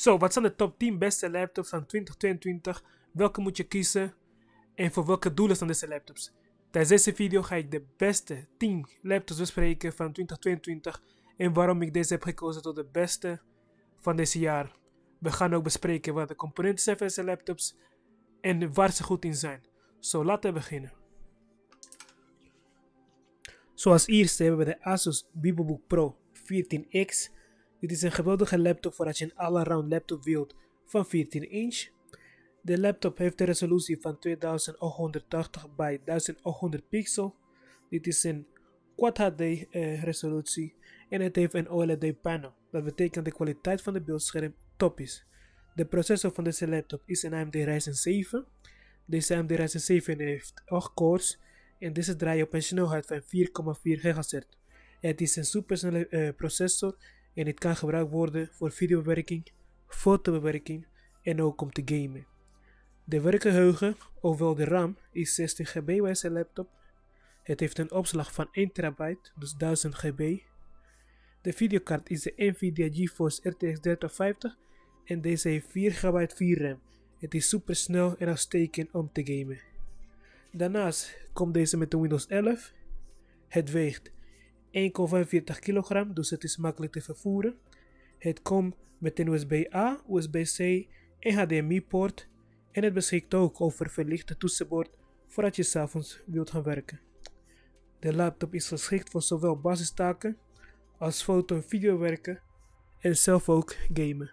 Zo, wat zijn de top 10 beste laptops van 2022? Welke moet je kiezen? En voor welke doelen zijn deze laptops? Tijdens deze video ga ik de beste 10 laptops bespreken van 2022 en waarom ik deze heb gekozen tot de beste van deze jaar. We gaan ook bespreken wat de componenten zijn van deze laptops en waar ze goed in zijn. Zo, laten we beginnen. Zoals eerste hebben we de Asus VivoBook Pro 14X. Dit is een geweldige laptop voor als je een all-around laptop wilt van 14 inch. De laptop heeft een resolutie van 2880 bij 1800 pixel. Dit is een Quad HD uh, resolutie en het heeft een OLED panel. Dat betekent de kwaliteit van het beeldscherm top is. De processor van deze laptop is een AMD Ryzen 7. Deze AMD Ryzen 7 heeft 8 cores en deze draait op een snelheid van 4,4 GHz. Het is een supersnelle uh, processor en het kan gebruikt worden voor videobewerking, fotobewerking en ook om te gamen. De werkgeheugen, ofwel de RAM, is 16 GB bij deze laptop. Het heeft een opslag van 1 TB, dus 1000 GB. De videokaart is de Nvidia GeForce RTX 3050 en deze heeft 4 GB VRAM. Het is super snel en uitstekend om te gamen. Daarnaast komt deze met de Windows 11. Het weegt 1,45 kg, dus het is makkelijk te vervoeren. Het komt met een USB-A, USB-C en HDMI-poort en het beschikt ook over verlichte toetsenbord voor als je s'avonds wilt gaan werken. De laptop is geschikt voor zowel basistaken als foto- en videowerken en zelf ook gamen.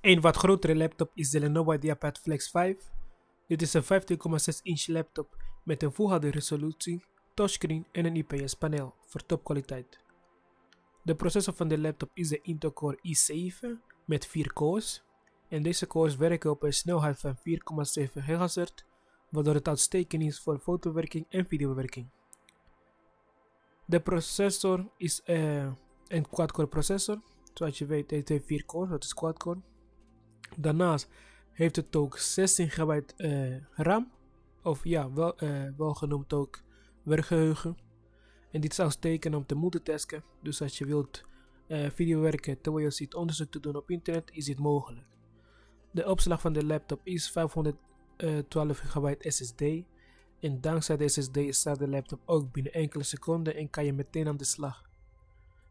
Een wat grotere laptop is de Lenovo IdeaPad Flex 5. Dit is een 15,6 inch laptop met een Full resolutie, touchscreen en een IPS paneel voor topkwaliteit. De processor van de laptop is de Intel Core i7 met 4 cores en deze cores werken op een snelheid van 4,7 GHz, waardoor het uitstekend is voor fotowerking en videobewerking. De processor is uh, een quad-core processor, zoals je weet heeft hij 4 cores, dat is quad-core. Daarnaast heeft het ook 16 GB uh, RAM, of ja, wel, uh, wel genoemd ook werkgeheugen. En dit is uitstekend om te multitasken, dus als je wilt uh, videowerken terwijl je ziet onderzoek te doen op internet, is dit mogelijk. De opslag van de laptop is 512 GB SSD. En dankzij de SSD staat de laptop ook binnen enkele seconden en kan je meteen aan de slag.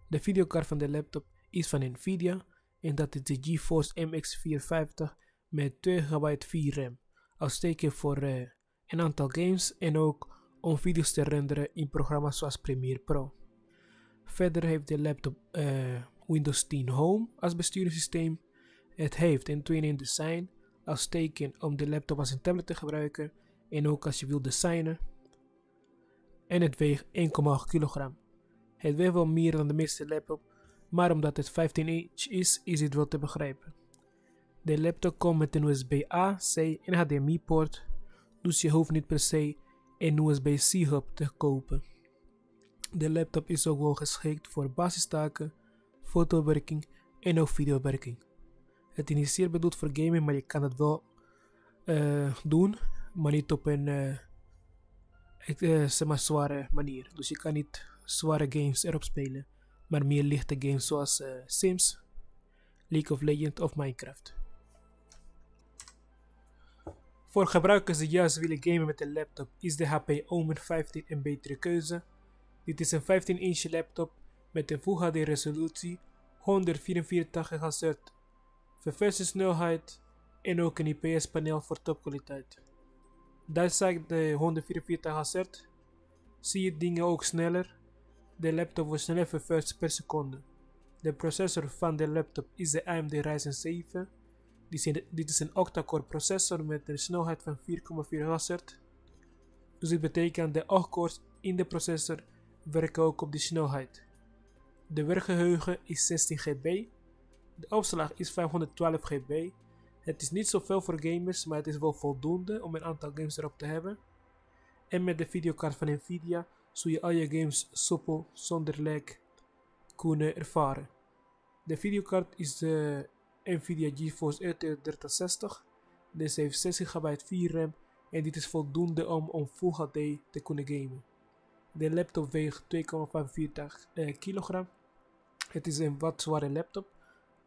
De videokaart van de laptop is van Nvidia en dat is de GeForce MX 450 met 2 GB VRAM. Uitstekend voor uh, een aantal games en ook om video's te renderen in programma's zoals Premiere Pro. Verder heeft de laptop uh, Windows 10 Home als besturingssysteem het heeft een twin-in design als teken om de laptop als een tablet te gebruiken en ook als je wilt designen. En het weegt 1,8 kg. Het weegt wel meer dan de meeste laptop, maar omdat het 15 inch is, is het wel te begrijpen. De laptop komt met een USB-A, C en HDMI poort, dus je hoeft niet per se een USB-C hub te kopen. De laptop is ook wel geschikt voor basistaken, fotowerking en ook videowerking. Het is zeer bedoeld voor gaming, maar je kan het wel uh, doen, maar niet op een uh, zware manier. Dus je kan niet zware games erop spelen, maar meer lichte games zoals Sims, League of Legends of Minecraft. Voor gebruikers die juist willen gamen met een laptop is de HP Omen 15 een betere keuze. Dit is een 15 inch laptop met een Full HD resolutie, 144 GHz verversingssnelheid en ook een IPS paneel voor topkwaliteit. Dankzij de 144 Hz zie je dingen ook sneller. De laptop wordt sneller ververst per seconde. De processor van de laptop is de AMD Ryzen 7. Dit is een octa-core processor met een snelheid van 4,4 Hz. Dus dit betekent de 8 cores in de processor werken ook op die snelheid. De werkgeheugen is 16 GB de opslag is 512 GB. Het is niet zoveel voor gamers, maar het is wel voldoende om een aantal games erop te hebben. En met de videokaart van Nvidia zul je al je games soepel zonder lag kunnen ervaren. De videokaart is de Nvidia GeForce RTX 3060. Deze heeft 6 GB VRAM en dit is voldoende om om Full HD te kunnen gamen. De laptop weegt 2,45 eh, kg. Het is een wat zware laptop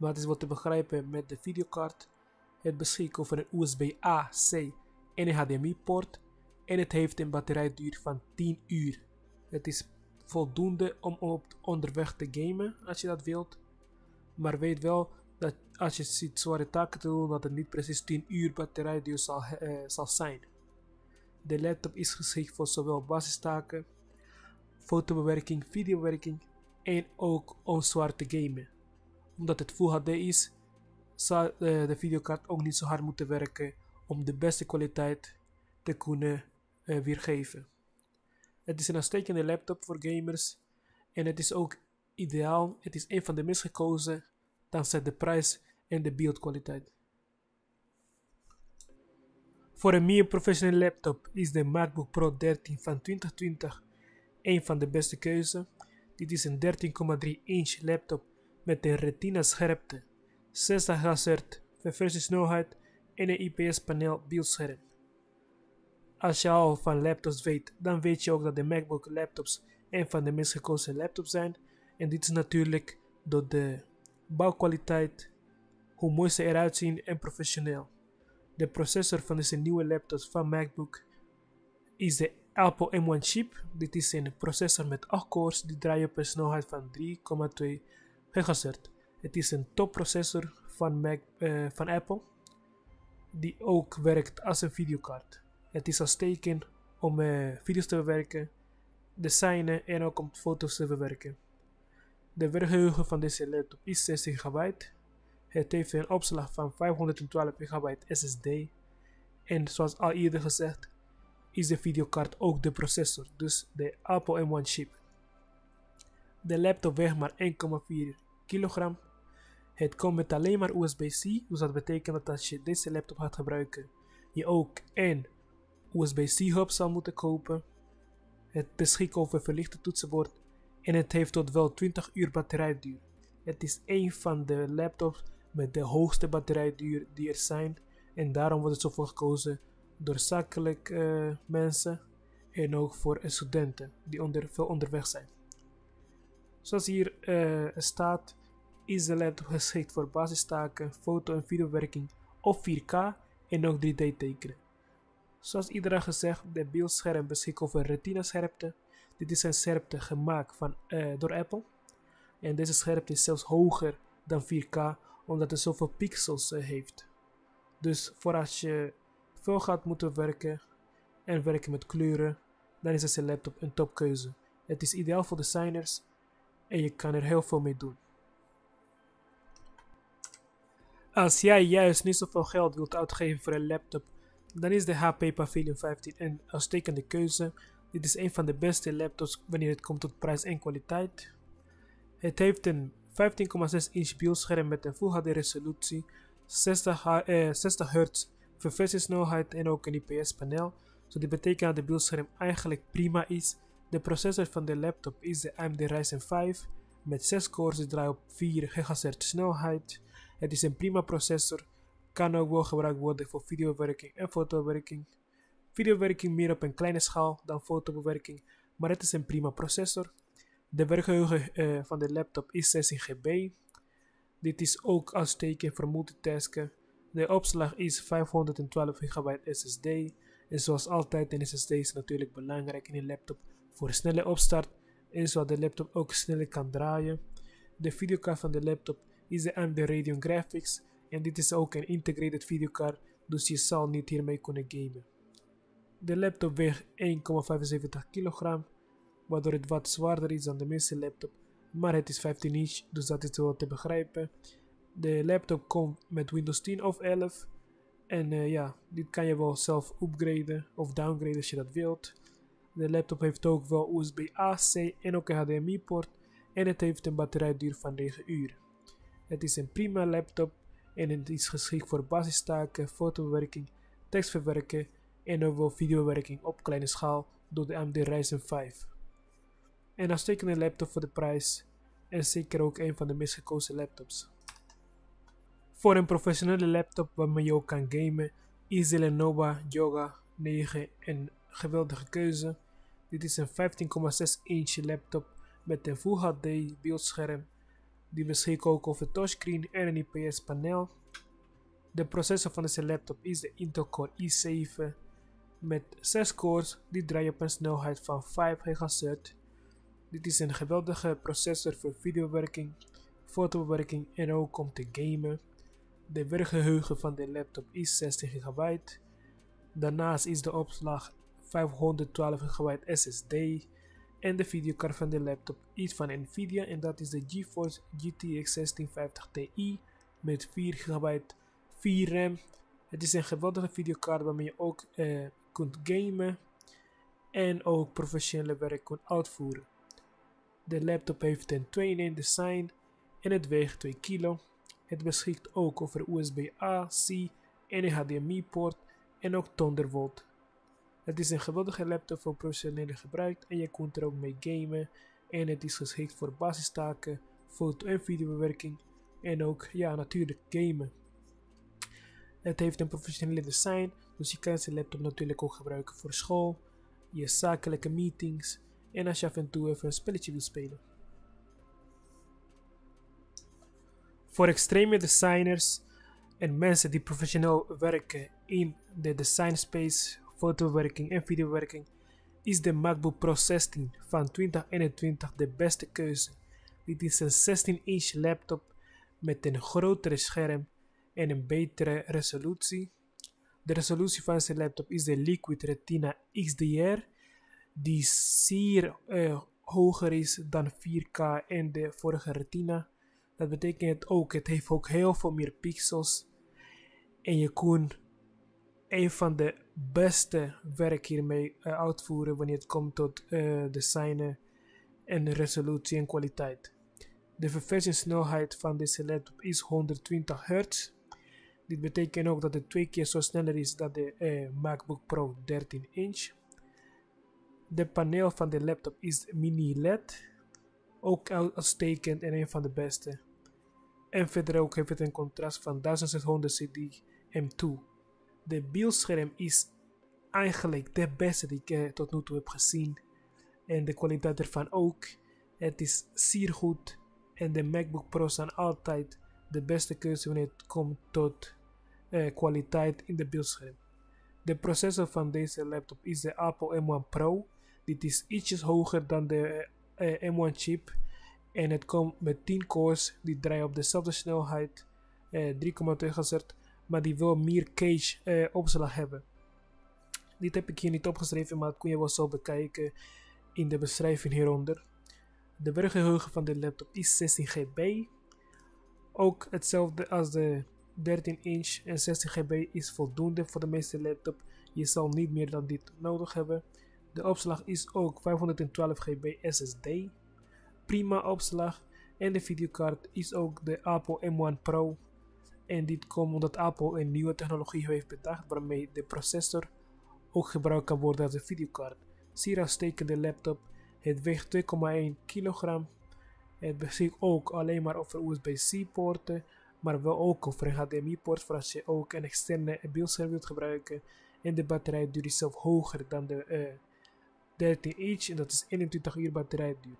maar het is wat te begrijpen met de videokaart. Het beschikt over een USB-A, C en een HDMI-poort en het heeft een batterijduur van 10 uur. Het is voldoende om op onderweg te gamen als je dat wilt, maar weet wel als je ziet zware taken te doen, dat het niet precies 10 uur batterijduur zal, uh, zal zijn. De laptop is geschikt voor zowel basistaken, fotobewerking, videobewerking en ook om zwaar te gamen. Omdat het Full HD is, zal uh, de videokaart ook niet zo hard moeten werken om de beste kwaliteit te kunnen uh, weergeven. Het is een uitstekende laptop voor gamers en het is ook ideaal. Het is een van de meest gekozen dankzij de prijs en de beeldkwaliteit. Voor een meer professionele laptop is de MacBook Pro 13 van 2020 een van de beste keuzen. Dit is een 13,3 inch laptop met een retina scherpte, 60 Hz verversiesnelheid en een IPS paneel beeldscherm. Als je al van laptops weet, dan weet je ook dat de MacBook laptops een van de meest gekozen laptops zijn. En dit is natuurlijk door de bouwkwaliteit, hoe mooi ze eruit zien en professioneel. De processor van deze nieuwe laptops van MacBook is de Apple M1 chip. Dit is een processor met 8 cores die draaien op een snelheid van 3,2 GHz. Het is een topprocessor van, uh, van Apple, die ook werkt als een videokaart. Het is als teken om uh, video's te bewerken, designen en ook om foto's te bewerken. De werkgeheugen van deze laptop is 16 GB. Het heeft een opslag van 512 GB SSD. En zoals al eerder gezegd, is de videokaart ook de processor, dus de Apple M1 chip. De laptop weegt maar 1,4 kilogram. Het komt met alleen maar USB-C, dus dat betekent dat als je deze laptop gaat gebruiken, je ook een USB-C hub zal moeten kopen. Het beschikt over verlichte toetsenbord en het heeft tot wel 20 uur batterijduur. Het is een van de laptops met de hoogste batterijduur die er zijn en daarom wordt het zoveel gekozen door zakelijke uh, mensen en ook voor studenten die onder, veel onderweg zijn. Zoals hier uh, staat, is de laptop geschikt voor basistaken, foto- en videowerking op 4K en ook 3D tekenen. Zoals iedereen gezegd, de beeldscherm beschikt over retina scherpte. Dit is een scherpte gemaakt van, door Apple. En deze scherpte is zelfs hoger dan 4K, omdat het zoveel pixels uh, heeft. Dus voor als je veel gaat moeten werken en werken met kleuren, dan is deze laptop een topkeuze. Het is ideaal voor designers en je kan er heel veel mee doen. Als jij juist niet zoveel geld wilt uitgeven voor een laptop, dan is de HP Pavilion 15 een uitstekende keuze. Dit is een van de beste laptops wanneer het komt tot prijs en kwaliteit. Het heeft een 15,6 inch beeldscherm met een Full HD resolutie, 60, eh, 60 Hz verversiesnelheid en ook een IPS paneel. So dit betekent dat de beeldscherm eigenlijk prima is. De processor van de laptop is de AMD Ryzen 5 met 6 cores die draaien op 4 GHz snelheid. Het is een prima processor, kan ook wel gebruikt worden voor videobewerking en fotobewerking. Videobewerking meer op een kleine schaal dan fotobewerking, maar het is een prima processor. De werkgeheugen uh, van de laptop is 16 GB. Dit is ook als teken voor multitasken de opslag is 512 GB SSD. En zoals altijd, een SSD is natuurlijk belangrijk in een laptop voor snelle opstart en zodat de laptop ook sneller kan draaien. De videokaart van de laptop is de AMD Radeon Graphics en dit is ook een integrated videokaart, dus je zal niet hiermee kunnen gamen. De laptop weegt 1,75 kg, waardoor het wat zwaarder is dan de meeste laptop, maar het is 15 inch, dus dat is wel te begrijpen. De laptop komt met Windows 10 of 11. En uh, ja, dit kan je wel zelf upgraden of downgraden als je dat wilt. De laptop heeft ook wel USB-A, C en ook een HDMI-poort. En het heeft een batterijduur van 9 uur. Het is een prima laptop en het is geschikt voor basistaken, fotobewerking, tekstverwerken en ook wel videobewerking op kleine schaal door de AMD Ryzen 5. En een laptop voor de prijs en zeker ook een van de meest gekozen laptops. Voor een professionele laptop waarmee je ook kan gamen is de Lenovo Yoga 9 een geweldige keuze. Dit is een 15,6 inch laptop met een Full HD beeldscherm, Die beschikken ook over touchscreen en een IPS paneel. De processor van deze laptop is de Intel Core i7 met 6 cores die draaien op een snelheid van 5 GHz. Dit is een geweldige processor voor videobewerking, fotobewerking en ook om te gamen. De werkgeheugen van de laptop is 16 GB. Daarnaast is de opslag 512 GB SSD. En de videokaart van de laptop is van Nvidia en dat is de GeForce GTX 1650 Ti met 4 GB 4 RAM. Het is een geweldige videokaart waarmee je ook uh, kunt gamen en ook professionele werk kunt uitvoeren. De laptop heeft een 2-in-1 design en het weegt 2 kilo. Het beschikt ook over USB-A, C en een HDMI-poort en ook Thunderbolt. Het is een geweldige laptop voor professionele gebruik en je kunt er ook mee gamen. En het is geschikt voor basistaken, foto- en videobewerking en ook ja, natuurlijk gamen. Het heeft een professionele design, dus je kan deze laptop natuurlijk ook gebruiken voor school, je zakelijke meetings en als je af en toe even een spelletje wil spelen. Voor extreme designers en mensen die professioneel werken in de design space, fotowerking en videowerking, is de MacBook Pro 16 van 2021 de beste keuze. Dit is een 16-inch laptop met een grotere scherm en een betere resolutie. De resolutie van deze laptop is de Liquid Retina XDR, die zeer uh, hoger is dan 4K en de vorige Retina. Dat betekent ook, het heeft ook heel veel meer pixels. En je kunt een van de beste werk hiermee uh, uitvoeren wanneer het komt tot uh, designen en resolutie en kwaliteit. De verversingssnelheid van deze laptop is 120 Hz. Dit betekent ook dat het twee keer zo sneller is dan de MacBook Pro 13 inch. De paneel van de laptop is mini LED. Ook uitstekend en een van de beste. En verder ook heeft het een contrast van 1600 CD M2. De beeldscherm is eigenlijk de beste die ik uh, tot nu toe heb gezien. En de kwaliteit ervan ook. Het is zeer goed. En de MacBook Pro zijn altijd de beste keuze wanneer het komt tot uh, kwaliteit in de beeldscherm. De processor van deze laptop is de Apple M1 Pro. Dit is ietsjes hoger dan de uh, M1 chip. En het komt met 10 cores die draaien op dezelfde snelheid. 3,2 GHz. Maar die wil meer cache opslag hebben. Dit heb ik hier niet opgeschreven, maar dat kun je wel zo bekijken in de beschrijving hieronder. De werkgeheugen van de laptop is 16 GB. Ook hetzelfde als de 13 inch en 60 GB is voldoende voor de meeste laptop. Je zal niet meer dan dit nodig hebben. De opslag is ook 512 GB SSD. Prima opslag. En de videokaart is ook de Apple M1 Pro. En dit komt omdat Apple een nieuwe technologie heeft bedacht waarmee de processor ook gebruikt kan worden als een videokaart. Zeer uitstekende laptop. Het weegt 2,1 kilogram. Het beschikt ook alleen maar over USB-C poorten maar wel ook over een HDMI-poort voor als je ook een externe beeldscherm wilt gebruiken. En de batterijduur is zelf hoger dan de uh, eh, 13 inch en dat is 21 uur batterijduur.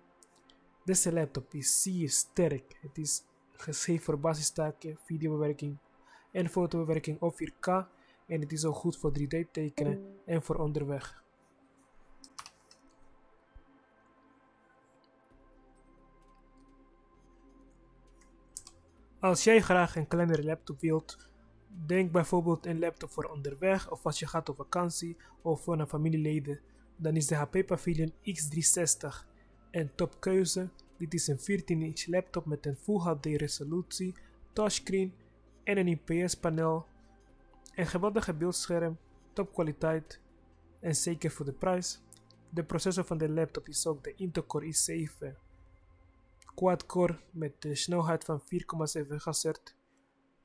Deze laptop is zeer sterk. Het is geschikt voor basistaken, videobewerking en fotobewerking op 4K. En het is ook goed voor 3D tekenen en voor onderweg. Als jij graag een kleinere laptop wilt, denk bijvoorbeeld een laptop voor onderweg of als je gaat op vakantie of voor een familieleden, dan is de HP Pavilion X360 een topkeuze. Dit is een 14-inch laptop met een Full HD resolutie, touchscreen en een IPS paneel. Een geweldige beeldscherm, topkwaliteit en zeker voor de prijs. De processor van de laptop is ook de Intel Core i7 quad-core met de snelheid van 4,7 GHz.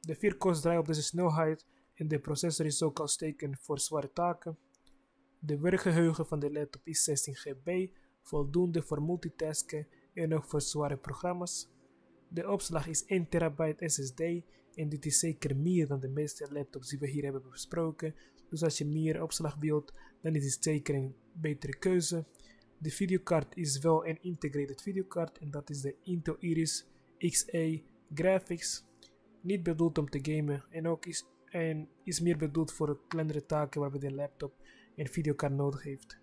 De 4 cores draaien op deze snelheid en de processor is ook uitstekend voor zware taken. De werkgeheugen van de laptop is 16 GB, voldoende voor multitasken en ook voor zware programma's. De opslag is 1 TB SSD en dit is zeker meer dan de meeste laptops die we hier hebben besproken. Dus als je meer opslag wilt, dan is het zeker een betere keuze. De videokaart is wel een integrated videokaart en dat is de Intel Iris XA graphics. Niet bedoeld om te gamen en ook is, en is meer bedoeld voor kleinere taken waarbij de laptop een videokaart nodig heeft.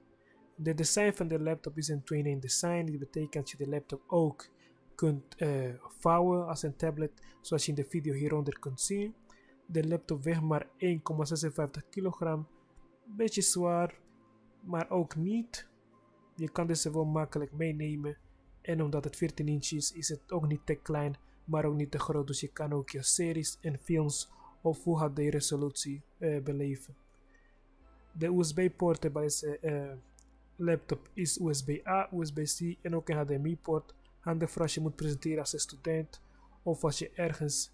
De design van de laptop is een 2-in-1 design. Dit betekent dat je de laptop ook kunt uh, vouwen als een tablet, zoals je in de video hieronder kunt zien. De laptop weegt maar 1,56 kilogram. Beetje zwaar, maar ook niet. Je kan deze wel makkelijk meenemen. En omdat het 14 inch is, is het ook niet te klein, maar ook niet te groot. Dus je kan ook je series en films op Full HD resolutie uh, beleven. De USB-poorten bij deze uh, laptop is USB-A, USB-C en ook een HDMI-poort. Handig voor als je moet presenteren als student of als je ergens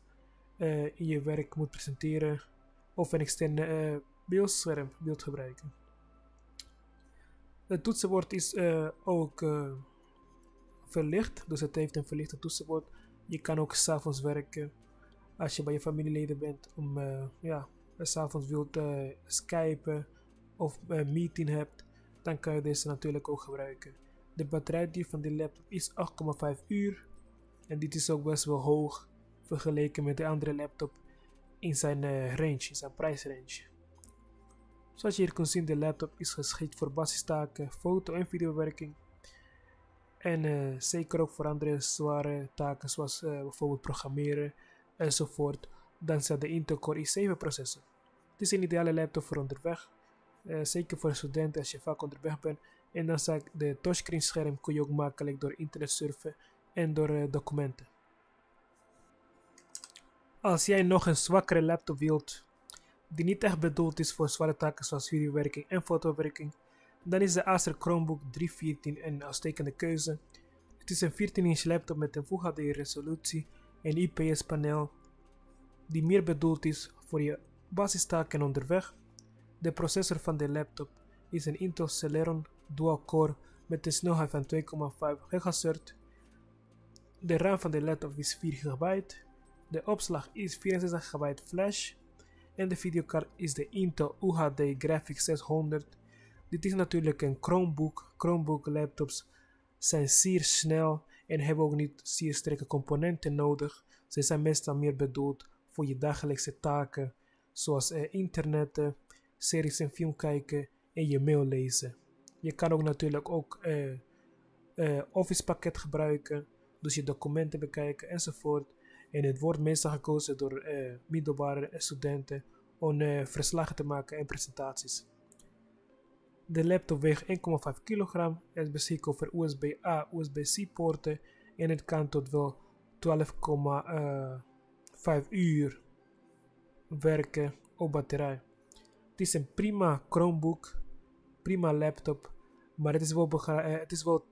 uh, in je werk moet presenteren of een externe uh, beeldscherm wilt gebruiken. Het toetsenbord is ook verlicht, dus het heeft een verlichte toetsenbord. Je kan ook s'avonds werken als je bij je familieleden bent om ja, s'avonds wilt skypen of een meeting hebt, dan kan je deze natuurlijk ook gebruiken. De batterijduur van de laptop is 8,5 uur en dit is ook best wel hoog vergeleken met de andere laptop in zijn uh, range, in zijn prijsrange. Zoals je hier kunt zien, de laptop is geschikt voor basistaken, foto- en videowerking. En uh, zeker ook voor andere zware taken zoals bijvoorbeeld programmeren enzovoort, dankzij de Intel Core i7 processor. Het is een ideale laptop voor onderweg, zeker voor studenten als je vaak onderweg bent. En dan zeg de touchscreen scherm kun je ook makkelijk door internet surfen en door documenten. Als jij nog een zwakkere laptop wilt, die niet echt bedoeld is voor zware taken zoals videowerking en fotowerking, dan is de Acer Chromebook 314 een uitstekende keuze. Het is een 14-inch laptop met een Full HD resolutie en IPS paneel die meer bedoeld is voor je basistaken onderweg. De processor van de laptop is een Intel Celeron dual core met een snelheid van 2,5 GHz. De RAM van de laptop is 4 GB de opslag is 64 GB flash en de videokaart is de Intel UHD Graphics 600. Dit is natuurlijk een Chromebook. Chromebook laptops zijn zeer snel en hebben ook niet zeer sterke componenten nodig. Ze zijn meestal meer bedoeld voor je dagelijkse taken, zoals eh, internet, series en film kijken en je mail lezen. Je kan ook natuurlijk ook eh, eh, Office pakket gebruiken, dus je documenten bekijken enzovoort. En het wordt meestal gekozen door uh, middelbare studenten om uh, verslagen te maken en presentaties. De laptop weegt 1,5 kg, het beschikt over USB-A, USB-C poorten en het kan tot wel 12,5 uur werken op batterij. Is een prima Chromebook, prima laptop, maar het is wel, het is wel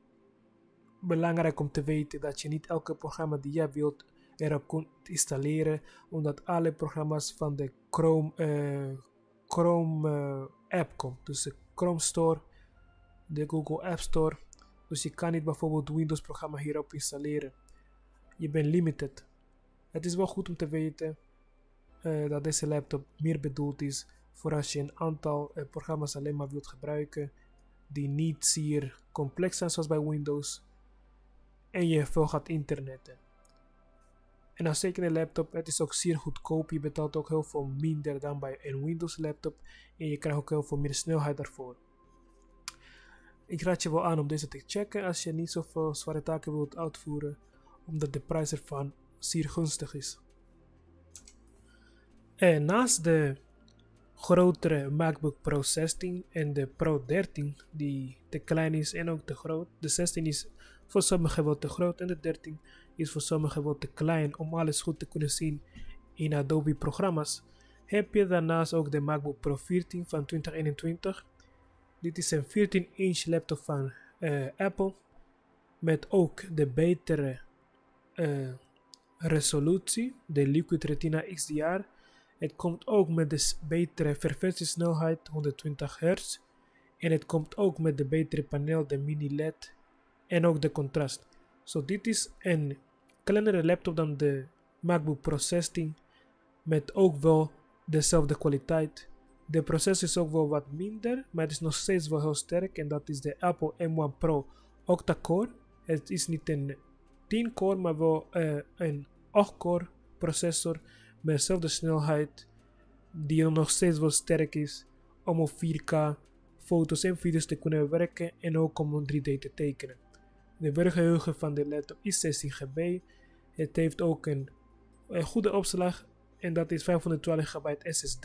belangrijk om te weten dat je niet elke programma die jij wilt erop kunt installeren, omdat alle programma's van de Chrome, uh, Chrome uh, app komt. Dus de Chrome Store, de Google App Store. Dus je kan niet bijvoorbeeld Windows programma hierop installeren. Je bent limited. Het is wel goed om te weten dat deze laptop meer bedoeld is voor als je een aantal programma's alleen maar wilt gebruiken die niet zeer complex zijn zoals bij Windows en je veel gaat internetten. En als zeker een laptop, het is ook zeer goedkoop. Je betaalt ook heel veel minder dan bij een Windows laptop. En je krijgt ook heel veel meer snelheid daarvoor. Ik raad je wel aan om deze te checken als je niet zoveel zware taken wilt uitvoeren. Omdat de prijs ervan zeer gunstig is. En naast de grotere MacBook Pro 16 en de Pro 13 die te klein is en ook te groot. De 16 is voor sommigen wel te groot en de 13 is voor sommigen wat te klein om alles goed te kunnen zien in Adobe programma's. Heb je daarnaast ook de MacBook Pro 14 van 2021. Dit is een 14-inch laptop van uh, Apple met ook de betere uh, resolutie, de Liquid Retina XDR. Het komt ook met de betere verversiesnelheid 120 Hz en het komt ook met de betere paneel, de mini LED en ook de contrast. Zo so, dit is een kleinere laptop dan de MacBook Pro 16 met ook wel dezelfde kwaliteit. De processor is ook wel wat minder, maar het is nog steeds wel heel sterk en dat is de Apple M1 Pro octa-core. Het is niet een 10 core, maar wel uh, een 8 core processor met dezelfde snelheid, die nog steeds wel sterk is om op 4K foto's en video's te kunnen werken en ook om 3D te tekenen. De werkgeheugen van de laptop is 16 GB. Het heeft ook een, goede opslag en dat is 512 GB SSD.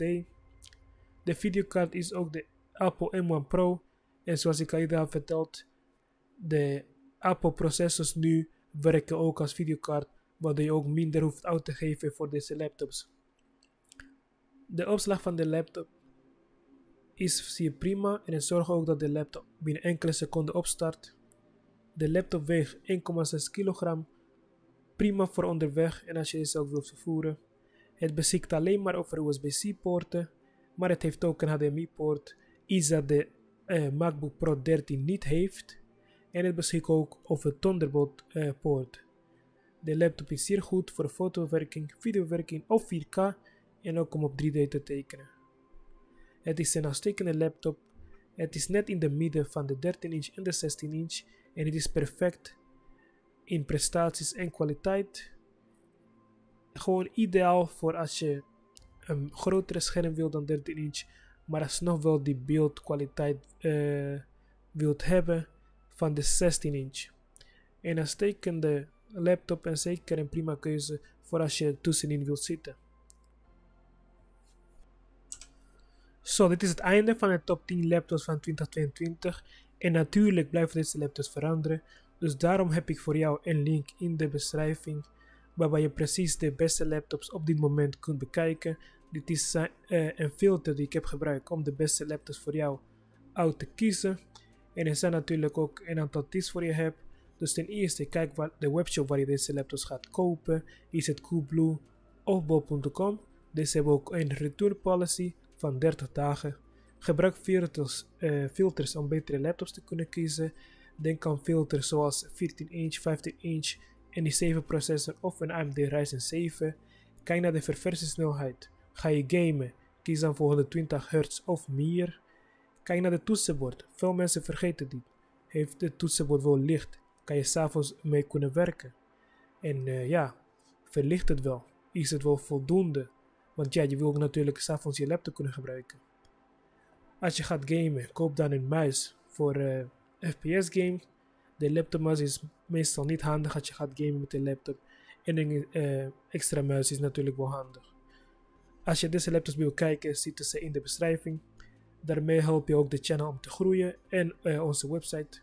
De videokaart is ook de Apple M1 Pro en zoals ik al eerder heb verteld, de Apple processors nu werken ook als videokaart, waardoor je ook minder hoeft uit te geven voor deze laptops. De opslag van de laptop is zeer prima en het zorgt ook dat de laptop binnen enkele seconden opstart. De laptop weegt 1,6 kilogram, prima voor onderweg en als je deze ook wilt vervoeren. Het beschikt alleen maar over USB-C poorten, maar het heeft ook een HDMI-poort, iets dat de uh, MacBook Pro 13 niet heeft. En het beschikt ook over Thunderbolt uh, poort. De laptop is zeer goed voor fotowerking, videowerking of 4K en ook om op 3D te tekenen. Het is een uitstekende laptop. Het is net in de midden van de 13 inch en de 16 inch en het is perfect in prestaties en kwaliteit. Gewoon ideaal voor als je een grotere scherm wilt dan 13 inch, maar alsnog wel die beeldkwaliteit uh, wilt hebben van de 16 inch. Een uitstekende laptop en zeker een prima keuze voor als je tussenin wilt zitten. Zo, dit is het einde van de top 10 laptops van 2022. En natuurlijk blijven deze laptops veranderen. Dus daarom heb ik voor jou een link in de beschrijving. Waarbij je precies de beste laptops op dit moment kunt bekijken. Dit is uh, een filter die ik heb gebruikt om de beste laptops voor jou uit te kiezen. En er zijn natuurlijk ook een aantal tips voor je heb. Dus ten eerste, kijk wat de webshop waar je deze laptops gaat kopen. Is het Coolblue of Bol.com. Deze hebben ook een return policy van 30 dagen. Gebruik filters, uh, filters om betere laptops te kunnen kiezen. Denk aan filters zoals 14 inch, 15 inch en die 7 processor of een AMD Ryzen 7. Kijk naar de verversiesnelheid. Ga je gamen, kies dan voor 120 Hz of meer. Kijk naar de toetsenbord. Veel mensen vergeten dit. Heeft het toetsenbord wel licht, kan je s'avonds mee kunnen werken. En uh, ja, verlicht het wel. Is het wel voldoende? Want ja, je wil natuurlijk s'avonds je laptop kunnen gebruiken. Als je gaat gamen, koop dan een muis voor eh, FPS game. De laptopmuis is meestal niet handig als je gaat gamen met de laptop. En een uh, extra muis is natuurlijk wel handig. Als je deze laptops wil kijken, zitten ze in de beschrijving. Daarmee help je ook de channel om te groeien en onze website.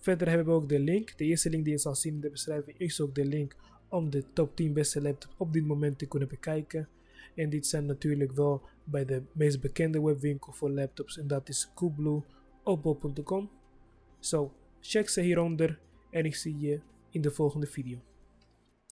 Verder hebben we ook de link. De eerste link die je zal zien in de beschrijving is ook de link om de top 10 beste laptops op dit moment te kunnen bekijken. En dit zijn natuurlijk wel bij de meest bekende webwinkel voor laptops en dat is Coolblue Zo, check ze hieronder en ik zie je in de volgende video.